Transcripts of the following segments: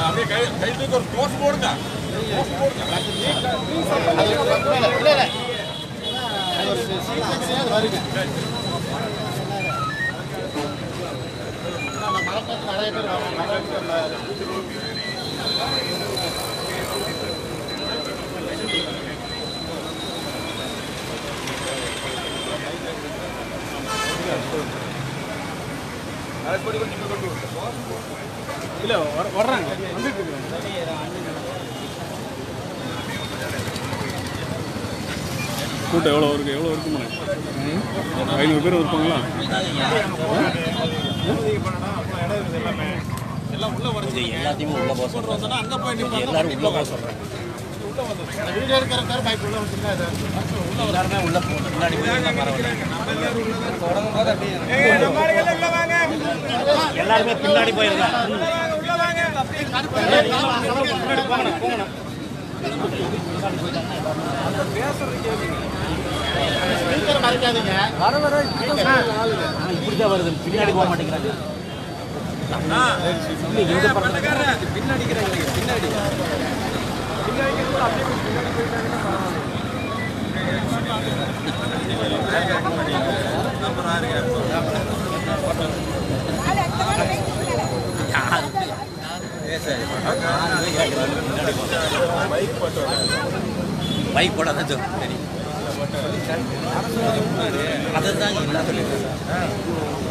அப்படியே கை கை தூக்கி ஒரு போடுங்க போடுங்க இல்ல வர- வர்றாங்க. வந்துட்டு கூட்டம் எவ்வளோ இருக்கு? எவ்வளோ இருக்குமா ஐநூறு பேர் இருப்பாங்களா? எல்லாத்தையுமே உள்ள போக சொல்றேன். எல்லாரும் உள்ள போக சொல்றேன் எல்லாருமே உள்ள போகணும் முன்னாடி போய் இருந்தா பரவாயில்ல. எல்லாருமே பின்னாடி போயிருங்க. இப்படிதான் வருது. பின்னாடி போக மாட்டேங்கிறாங்க. பைக் போட தான் தெரியும் அதுதான் எல்லாம் சொல்லிடுறேன்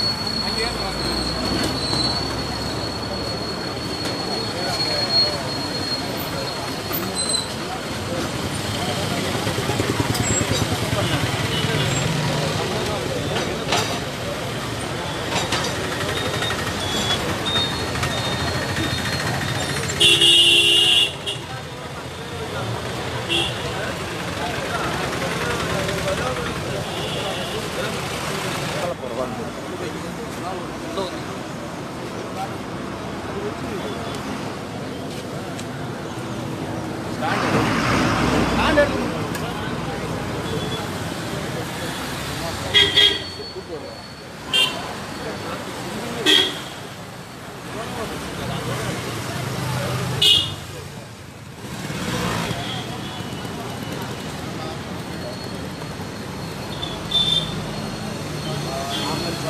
you.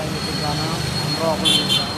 ¿Qué es.